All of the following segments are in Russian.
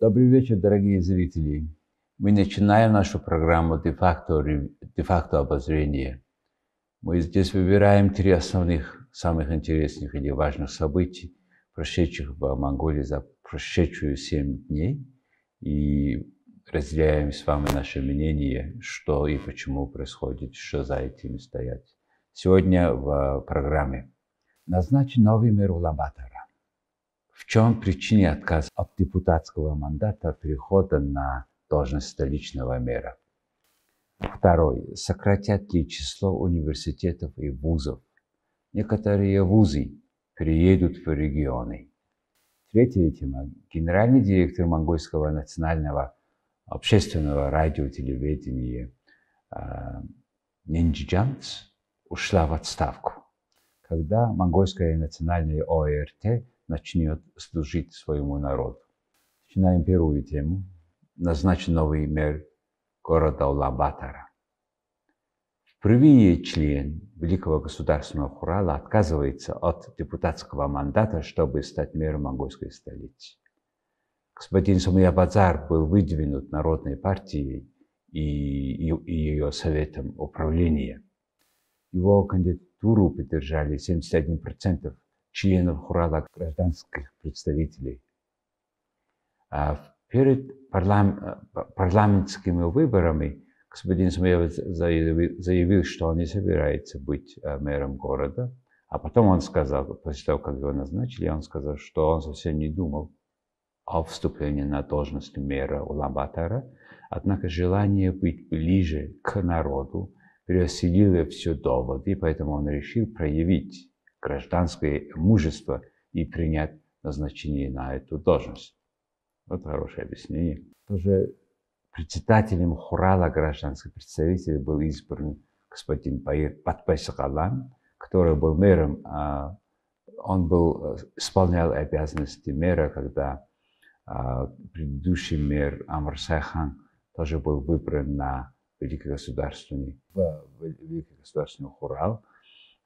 Добрый вечер, дорогие зрители. Мы начинаем нашу программу «Де-факто, обозрение». Мы здесь выбираем три основных, самых интересных или важных событий, прошедших в Монголии за прошедшую семь дней, и разделяем с вами наше мнение, что и почему происходит, что за этим стоят. Сегодня в программе назначен новый мэр Улан-Батора. В чем причина отказа от депутатского мандата перехода на должность столичного мэра? Второй. Сократят ли число университетов и вузов? Некоторые вузы переедут в регионы. Третья тема. Генеральный директор Монгольского национального общественного радио и телевидения э, Нинджиджанц ушла в отставку. Когда монгольское национальное ОРТ начнет служить своему народу. Начинаем первую тему. Назначен новый мэр города Улан-Батора. Впервые член Великого государственного хурала отказывается от депутатского мандата, чтобы стать мэром монгольской столицы. Господин Сумьябадзар был выдвинут Народной партией и, и, и ее советом управления. Его кандидатуру поддержали 71% членов хурала гражданских представителей. А перед парлам, парламентскими выборами господин Смеев заявил, что он не собирается быть э, мэром города. А потом он сказал, после того, как его назначили, он сказал, что он совсем не думал о вступлении на должность мэра Улан-Батора. Однако желание быть ближе к народу переосилило все доводы, поэтому он решил проявить гражданское мужество и принять назначение на эту должность. Вот хорошее объяснение. Тоже председателем хурала гражданских представителей был избран господин Баир Батбайсагалан, который был мэром. А, он был, исполнял обязанности мэра, когда а, предыдущий мэр Амарсайхан тоже был выбран на Великий государственный, Великий государственный хурал.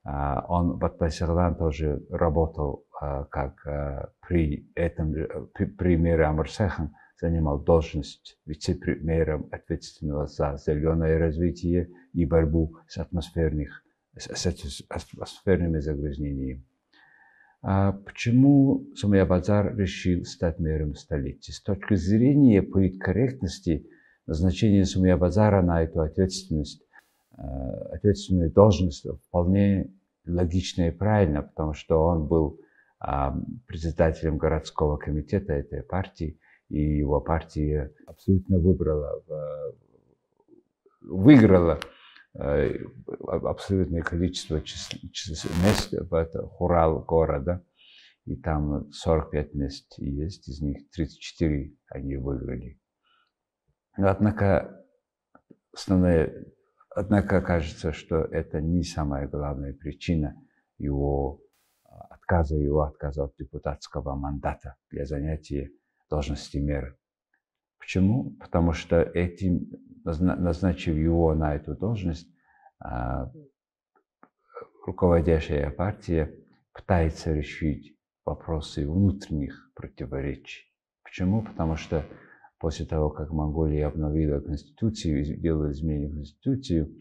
А, он, Батпасирлан тоже работал а, как а, при этом, при мэре Амарсайхан, занимал должность вице-премьером, ответственного за зеленое развитие и борьбу с, атмосферных, с атмосферными загрязнениями. А почему Сумия Базар решил стать мэром столицы? С точки зрения политкорректности, назначение Сумия Базара на эту ответственность Э, ответственную должность вполне логично и правильно, потому что он был председателем городского комитета этой партии, и его партия абсолютно выбрала, выиграла э, абсолютное количество мест в Хурал города, и там 45 мест есть, из них 34 они выиграли. Но, однако, основная Однако кажется, что это не самая главная причина его а, отказа, его отказа от депутатского мандата для занятия должности мэра. Почему? Потому что этим, назначив его на эту должность, а, руководящая партия пытается решить вопросы внутренних противоречий. Почему? Потому что после того, как Монголия обновила Конституцию сделала изменения в Конституцию,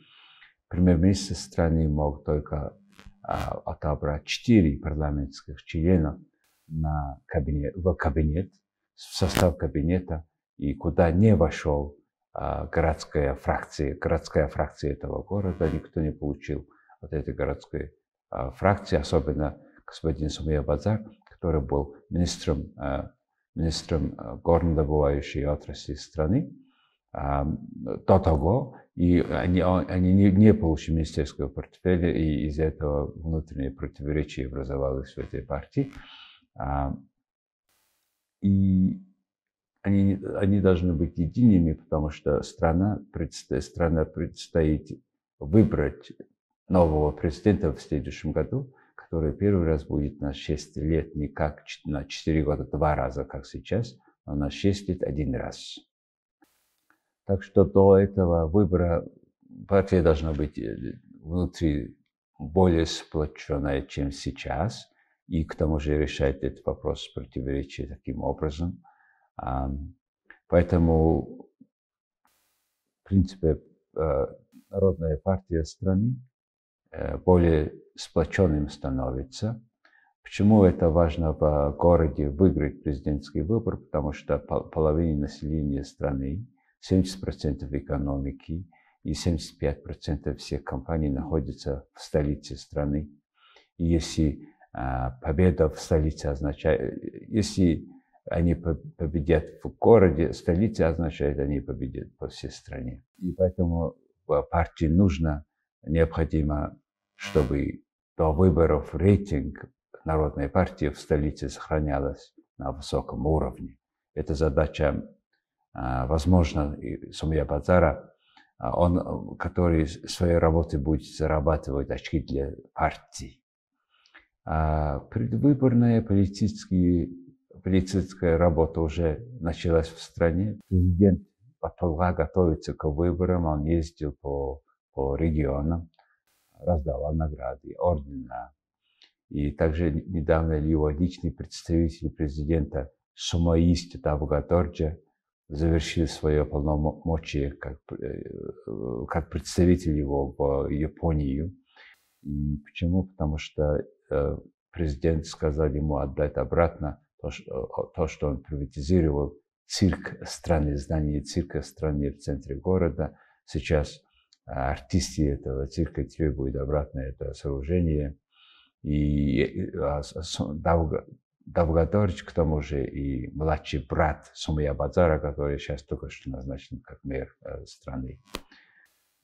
премьер-министр страны мог только а, отобрать четыре парламентских членов на кабинет, в кабинет, в состав кабинета, и куда не вошел а, городская фракция, городская фракция этого города, никто не получил от этой городской а, фракции, особенно господин Сумия Базар, который был министром а, министром э, горнодобывающей отрасли страны до того, и они, они не, не получили министерского портфеля, и из-за этого внутренние противоречия образовались в этой партии. И они, они должны быть едиными, потому что страна, предстоит, страна предстоит выбрать нового президента в следующем году который первый раз будет на 6 лет, не как на 4 года, два раза, как сейчас, но на 6 лет один раз. Так что до этого выбора партия должна быть э, внутри более сплоченная, чем сейчас, и к тому же решает этот вопрос противоречия таким образом. Поэтому, в принципе, э, Народная партия страны э, более сплоченным становится. Почему это важно в городе выиграть президентский выбор? Потому что половина населения страны, 70% экономики и 75% всех компаний находятся в столице страны. И если а, победа в столице означает, если они победят в городе, столице означает, они победят по всей стране. И поэтому партии нужно, необходимо, чтобы до выборов рейтинг Народной партии в столице сохранялась на высоком уровне. Это задача, а, возможно, Сумья Базара, а, он, который своей работой будет зарабатывать очки для партии. А предвыборная политические, политическая работа уже началась в стране. Президент Батулга готовится к выборам, он ездил по, по регионам, раздавал награды, ордена. И также недавно его личный представитель президента Сумаист Тавгаторджа завершил свое полномочие как, э, как представитель его в Японию. И почему? Потому что э, президент сказал ему отдать обратно то, что, то, что он приватизировал цирк страны, здание цирка страны в центре города. Сейчас а, артисты этого цирка требуют обратно это сооружение. И а, Давгадорич, к тому же, и младший брат Сумия Базара, который сейчас только что назначен как мэр э, страны.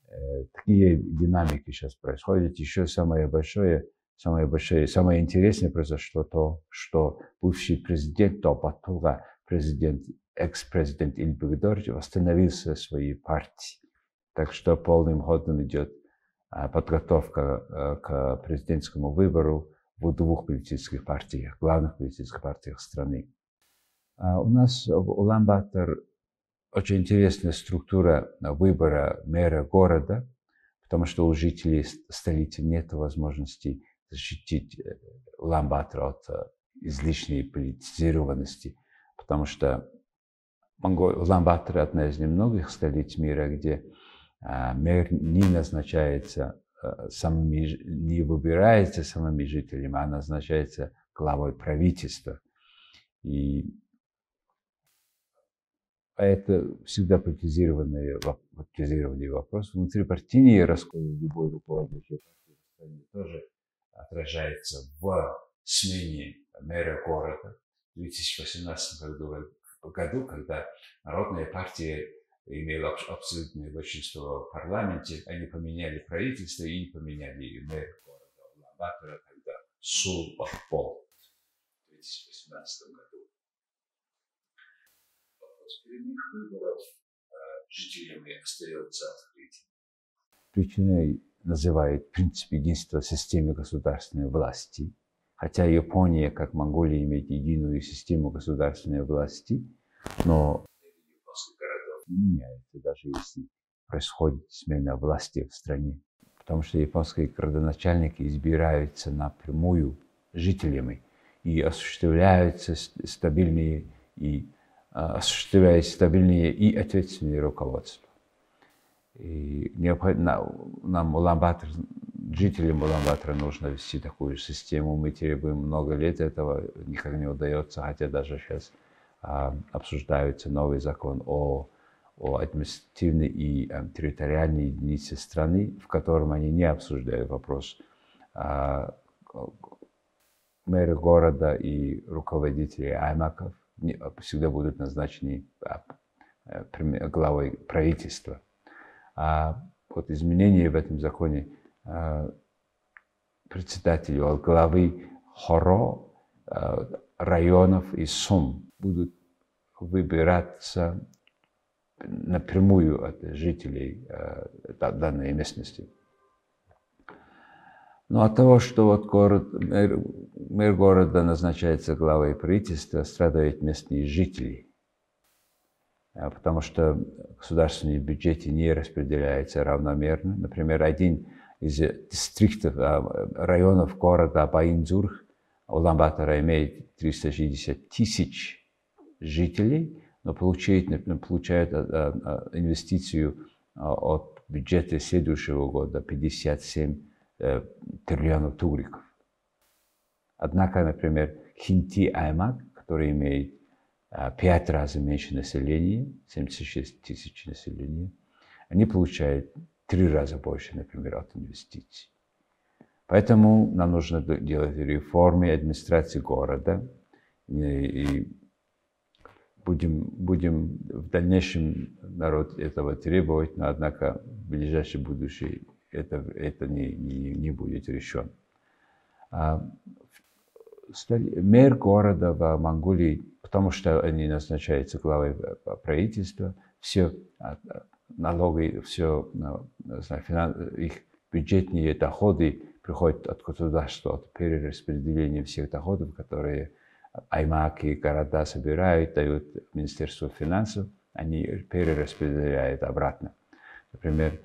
Э, такие динамики сейчас происходят. Еще самое большое, самое большое, самое интересное произошло то, что бывший президент Топатуга, президент экс-президент Ильбегдорж восстановился в своей партии. Так что полным ходом идет а, подготовка а, к президентскому выбору в двух политических партиях, главных политических партиях страны. А у нас в Улан-Батор очень интересная структура выбора мэра города, потому что у жителей столицы нет возможности защитить э, Улан-Батор от э, излишней политизированности, потому что Улан-Батор одна из немногих столиц мира, где мэр не назначается а, самыми, не выбирается самыми жителями, а назначается главой правительства. И это всегда политизированный, политизированный вопрос. Внутрипартийные расколы любой стране тоже отражается в смене мэра города. В 2018 году году, когда Народная партия имела абсолютное большинство в парламенте, они поменяли правительство и поменяли мэра города Улан-Батора, когда Сул Бахпол в 2018 году. Вопрос прямых выборов э, жителями остается открытым. Причиной называют принцип единства системы государственной власти – Хотя Япония, как Монголия, имеет единую систему государственной власти, но не меняется, даже если происходит смена власти в стране. Потому что японские градоначальники избираются напрямую жителями и осуществляются стабильные и а, осуществляется стабильные и ответственные руководство. И необходимо, нам Улан-Батор жителям Улан-Батора нужно вести такую систему. Мы требуем много лет этого, никак не удается, хотя даже сейчас а, обсуждается новый закон о, о административной и а, территориальной единице страны, в котором они не обсуждают вопрос а, мэра города и руководители аймаков всегда будут назначены а, главой правительства. А вот изменения в этом законе Э, председателю, от главы хоро э, районов и сум будут выбираться напрямую от жителей э, данной местности. Но от того, что вот город, мэр, мэр города назначается главой правительства, страдают местные жители. Потому что государственные бюджеты не распределяются равномерно. Например, один из дистриктов, районов города Баинзурх, Улан-Батора имеет 360 тысяч жителей, но но получают, получают инвестицию от бюджета следующего года 57 триллионов тугриков. Однако, например, Хинти Аймак, который имеет пять раз меньше населения, 76 тысяч населения, они получают три раза больше, например, от инвестиций. Поэтому нам нужно делать реформы администрации города. И будем, будем в дальнейшем народ этого требовать, но однако в ближайшем будущем это, это не, не, не будет решен. А, мэр города в Монголии, потому что они назначаются главой правительства, все а, налоги, все знаю, их бюджетные доходы приходят от государства, от перераспределения всех доходов, которые аймаки, города собирают, дают Министерству финансов, они перераспределяют обратно. Например,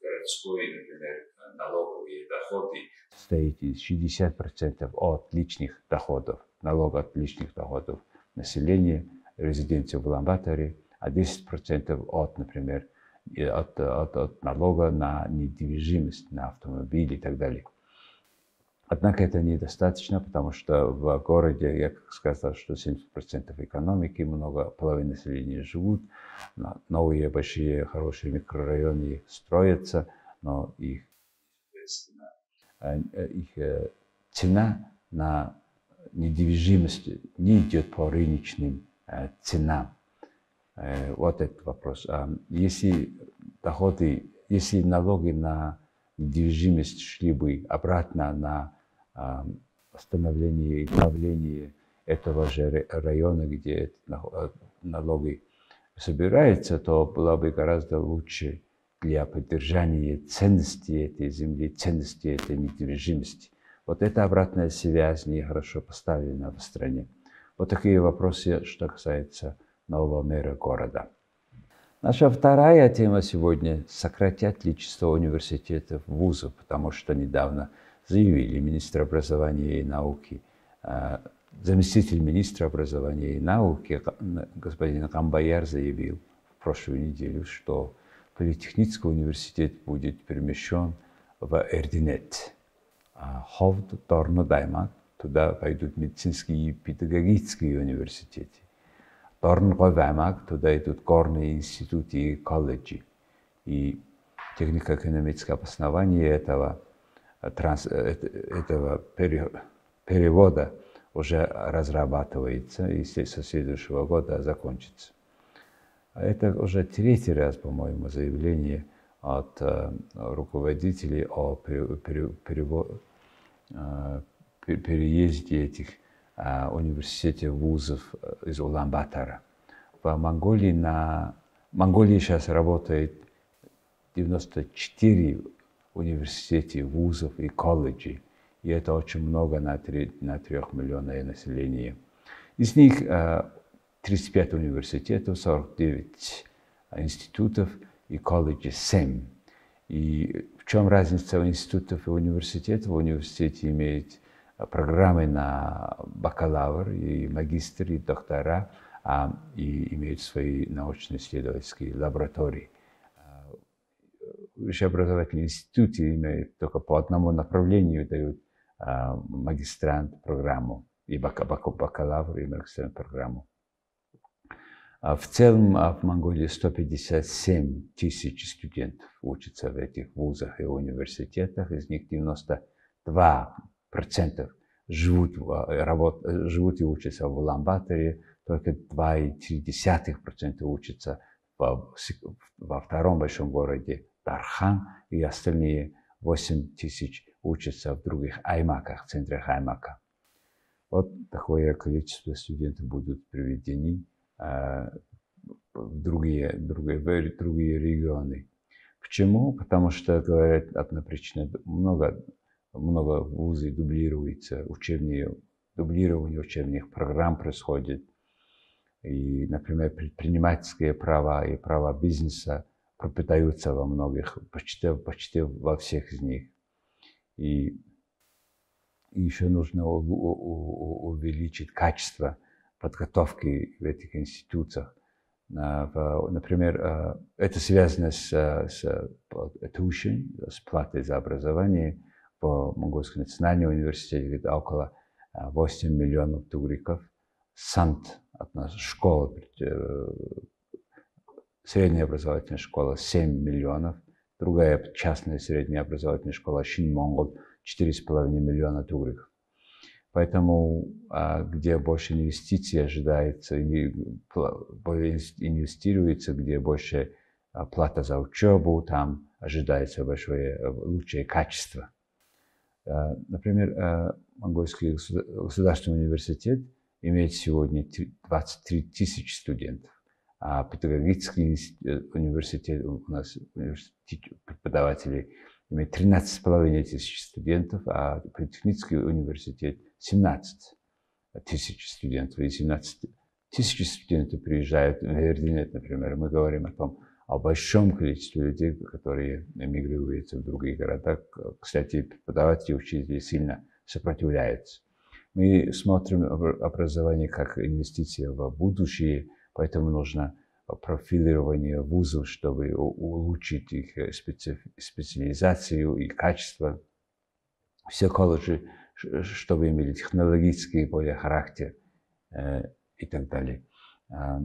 городской, например, налоговые доходы состоят из 60% от личных доходов, налога от личных доходов населения, резиденции в Ламбаторе, а 10% от, например, от, от, от налога на недвижимость, на автомобили и так далее. Однако это недостаточно, потому что в городе, я как сказал, что 70% экономики, много половины населения живут, новые большие хорошие микрорайоны строятся, но их, э, их э, цена на недвижимость не идет по рыночным э, ценам. Вот этот вопрос. А если доходы, если налоги на недвижимость шли бы обратно на восстановление и правление этого же района, где э, налоги собираются, то было бы гораздо лучше для поддержания ценности этой земли, ценности этой недвижимости. Вот эта обратная связь не хорошо поставлена в стране. Вот такие вопросы, что касается нового мэра города. Наша вторая тема сегодня – сократят ли число университетов, вузов, потому что недавно заявили министр образования и науки, а, заместитель министра образования и науки господин Камбаяр заявил в прошлую неделю, что Политехнический университет будет перемещен в Эрдинет. А Ховд, Торно, Даймак, туда пойдут медицинские и педагогические университеты. Торн-Говамак, туда идут горные институты и колледжи. И технико-экономическое обоснование этого, транс, этого перевода уже разрабатывается и со следующего года закончится. Это уже третий раз, по-моему, заявление от руководителей о переезде этих университете вузов э, из Улан-Батора. В Монголии, на... Монголии сейчас работает 94 университета, вузов и колледжей. И это очень много на 3, на 3 миллиона населения. Из них 35 э, университетов, 49 институтов и колледжей 7. И в чем разница институтов и университетов? В университете имеет программы на бакалавр и магистр и доктора а, и имеют свои научно-исследовательские лаборатории. Высшеобразовательные институты имеют только по одному направлению дают а, магистрант программу и бакалавр и магистрант программу. А в целом в Монголии 157 тысяч студентов учатся в этих вузах и университетах, из них 92 процентов живут, работ, живут и учатся в Ламбаторе, только 2,3% учатся во, во втором большом городе Тархан, и остальные 8 тысяч учатся в других аймаках, центрах аймака. Вот такое количество студентов будут приведены э, в другие, другие, другие регионы. Почему? Потому что, говорят, одна причина, много много вузы дублируется, учебные, дублирование учебных программ происходит. И, например, предпринимательские права и права бизнеса пропитаются во многих, почти, почти во всех из них. И, еще нужно увеличить качество подготовки в этих институтах. Например, это связано с, с tuition, с платой за образование. В Монгольском национальном университете это около 8 миллионов тугриков. Сант, от нас школа, средняя образовательная школа 7 миллионов. Другая частная средняя образовательная школа Шин Монгол 4,5 миллиона тугриков. Поэтому а, где больше инвестиций ожидается, инвестируется, где больше а, плата за учебу, там ожидается большое, лучшее качество. А, например, Монгольский государственный университет имеет сегодня 23 тысячи студентов, а педагогический э, университет, у нас преподавателей имеет 13,5 тысяч студентов, а политехнический университет 17 тысяч студентов. И 17 тысяч студентов приезжают в Эрдинет, например. Мы говорим о том, о большом количестве людей, которые эмигрируют в другие города. Кстати, преподаватели учителя сильно сопротивляются. Мы смотрим образование как инвестиция в будущее, поэтому нужно профилирование вузов, чтобы улучшить их специализацию и качество. Все колледжи чтобы имели технологический более характер э, и так далее. А,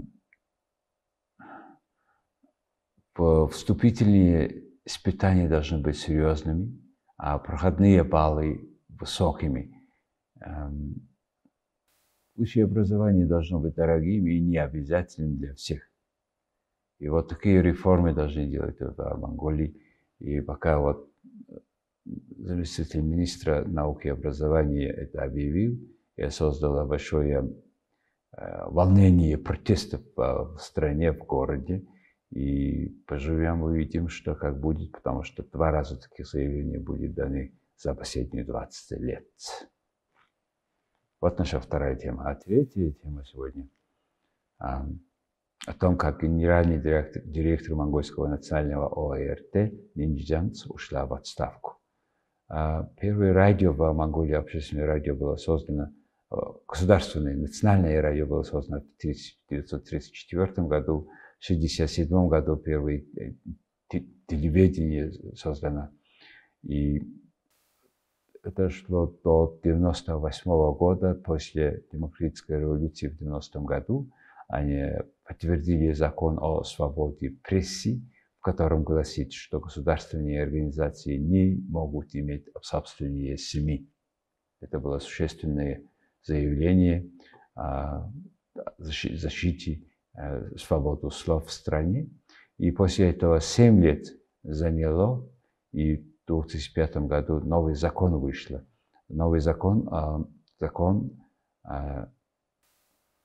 вступительные испытания должны быть серьезными, а проходные баллы высокими. Высшее образование должно быть дорогим и необязательным для всех. И вот такие реформы должны делать в Монголии. И пока вот заместитель министра науки и образования это объявил, и создало большое э, волнение протестов в стране, в городе. И поживем, увидим, что как будет, потому что два раза таких заявлений будет даны за последние 20 лет. Вот наша вторая тема. А третья тема сегодня а, о том, как генеральный директор, директор Монгольского национального ОРТ Нинджанц ушла в отставку. А, первое радио в Монголии, общественное радио было создано, э, государственное, национальное радио было создано в 1934 году, в 1967 году первое э, телевидение создано. И это шло до 1998 года, после демократической революции в 90 году. Они подтвердили закон о свободе прессы, котором гласит, что государственные организации не могут иметь собственные СМИ. Это было существенное заявление о защите э, свободы слов в стране. И после этого 7 лет заняло, и в 2005 году новый закон вышел. Новый закон, закон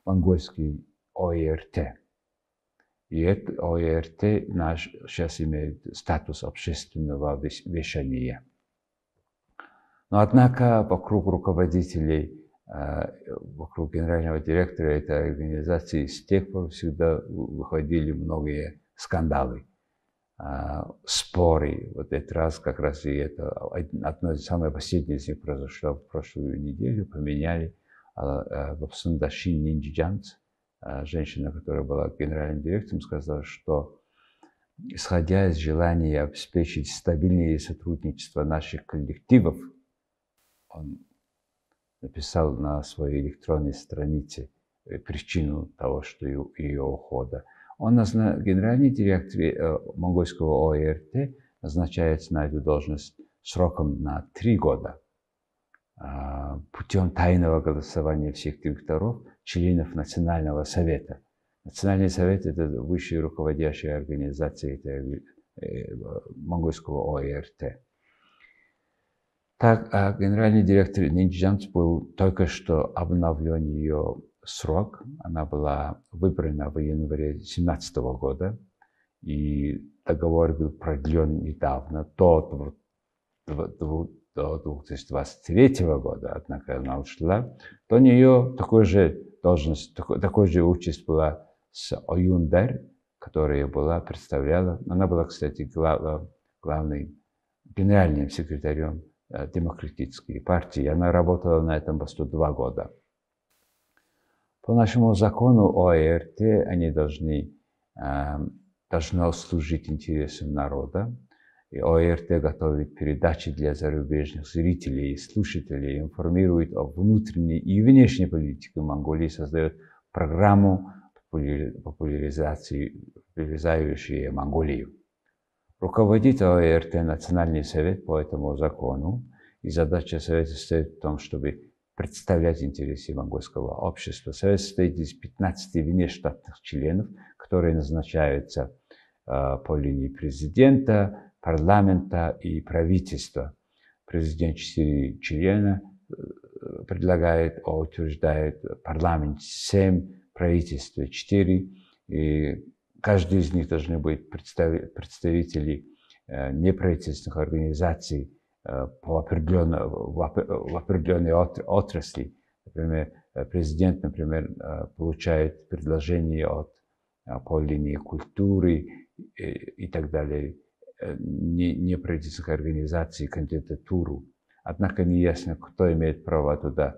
монгольский ОРТ и это ОРТ наш сейчас имеет статус общественного вещания. Но однако вокруг руководителей, э, вокруг генерального директора этой организации с тех пор всегда выходили многие скандалы, споры. Вот этот раз как раз и это одно из самых последних из них произошло в прошлую неделю, поменяли в Сундашин Нинджиджанц, а, женщина, которая была генеральным директором, сказала, что исходя из желания обеспечить стабильное сотрудничество наших коллективов, он написал на своей электронной странице э, причину того, что ее ухода. Он назна... генеральный директор э, монгольского ОРТ назначается на эту должность сроком на три года а, путем тайного голосования всех директоров членов Национального совета. Национальный совет – это высшая руководящая организация э, монгольского ОРТ. Так, а генеральный директор Нинджанс был только что обновлен ее срок. Она была выбрана в январе 2017 года, и договор был продлен недавно, до, до, до 2023 года, однако она ушла, у нее такой же должность, такой, такой же участь была с Оюндар, которая была, представляла, она была, кстати, глав, главным генеральным секретарем демократической партии. Она работала на этом посту два года. По нашему закону ОРТ они должны, должно служить интересам народа. И ОРТ готовит передачи для зарубежных зрителей и слушателей, информирует о внутренней и внешней политике Монголии, создает программу популяризации, популяризирующей Монголию. Руководит ОРТ Национальный совет по этому закону, и задача совета состоит в том, чтобы представлять интересы монгольского общества. Совет состоит из 15 внештатных членов, которые назначаются э, по линии президента, парламента и правительства. Президент четыре члена э, предлагает, утверждает парламент семь, правительство четыре. И каждый из них должны быть представители э, неправительственных организаций по определенной, в определенной отрасли. Например, президент, например, получает предложения от по линии культуры и, и так далее неправительственных организаций кандидатуру. Однако не ясно, кто имеет право туда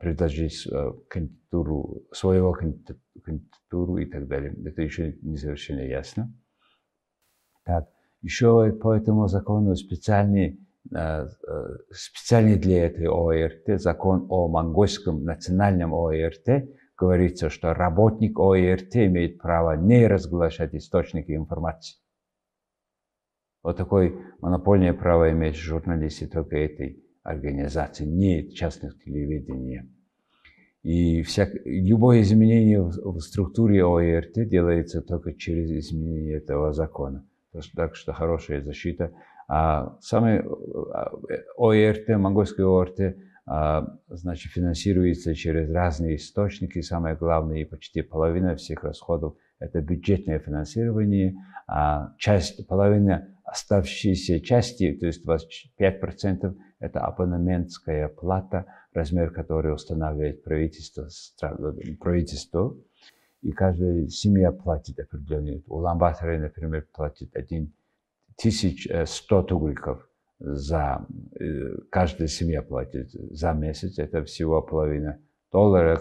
предложить кандидатуру, своего кандидатуру и так далее. Это еще не совершенно ясно. Так, еще по этому закону специальный, специальный для этой ОРТ, закон о монгольском национальном ОРТ, говорится, что работник ОРТ имеет право не разглашать источники информации. Вот такое монопольное право имеют журналисты только этой организации, не частных телевидения. И всяк, любое изменение в, в структуре ОРТ делается только через изменение этого закона. Так что хорошая защита. А самый а, ОРТ, монгольский ОРТ, а, значит, финансируется через разные источники. Самое главное, и почти половина всех расходов – это бюджетное финансирование, а часть, половина оставшиеся части, то есть 25%, это абонементская плата, размер которой устанавливает правительство, правительство. И каждая семья платит определенный. У Ламбатора, например, платит 1100 тугриков за... Э, каждая семья платит за месяц. Это всего половина доллара,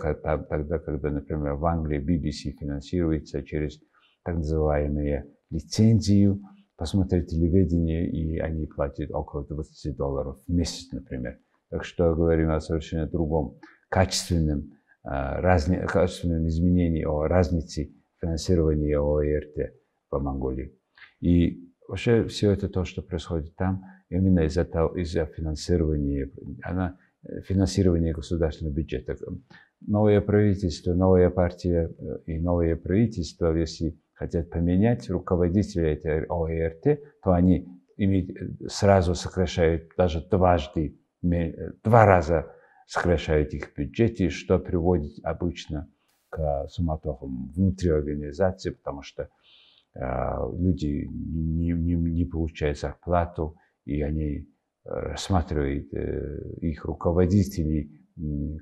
тогда, когда, например, в Англии BBC финансируется через так называемые лицензию, посмотреть телевидение, и они платят около 20 долларов в месяц, например. Так что говорим о совершенно другом качественном, а, разни, качественном изменении, о разнице финансирования ОЕРТ по Монголии. И вообще все это то, что происходит там, именно из-за из финансирования, она, финансирования государственного бюджета. Новое правительство, новая партия э, и новое правительство, если хотят поменять руководителя этой ОЕРТ, то они сразу сокращают даже дважды, два раза сокращают их бюджеты, что приводит обычно к суматохам внутри организации, потому что э, люди не, не, не получают зарплату, и они рассматривают э, их руководителей,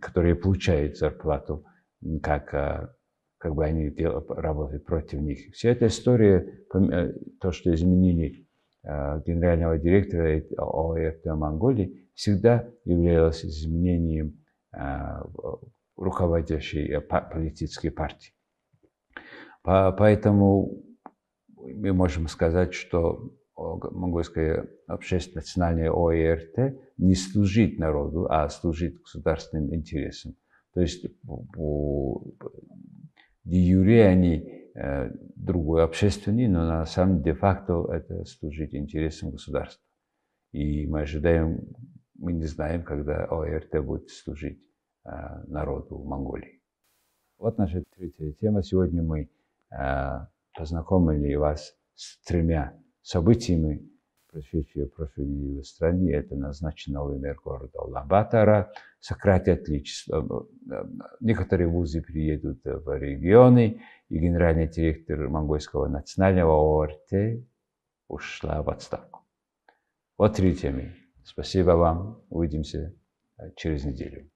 которые получают зарплату, как э, как бы они дел, работают против них. Вся эта история, э, то, что изменили э, генерального директора ОЭФ Монголии, всегда являлось изменением э, руководящей политической партии. Поэтому мы можем сказать, что монгольская общественная национальная ОЭРТ не служит народу, а служит государственным интересам. То есть де юре они э, другой общественный, но на самом деле де-факто это служит интересам государства. И мы ожидаем, мы не знаем, когда ОРТ будет служить э, народу Монголии. Вот наша третья тема. Сегодня мы э, познакомили вас с тремя событиями, прошедшие прошлой в стране. Это назначен новый мэр города Улан-Батора, сократят количество. Некоторые вузы приедут в регионы, и генеральный директор Монгольского национального ОРТ ушла в отставку. Вот три темы. Спасибо вам. Увидимся через неделю.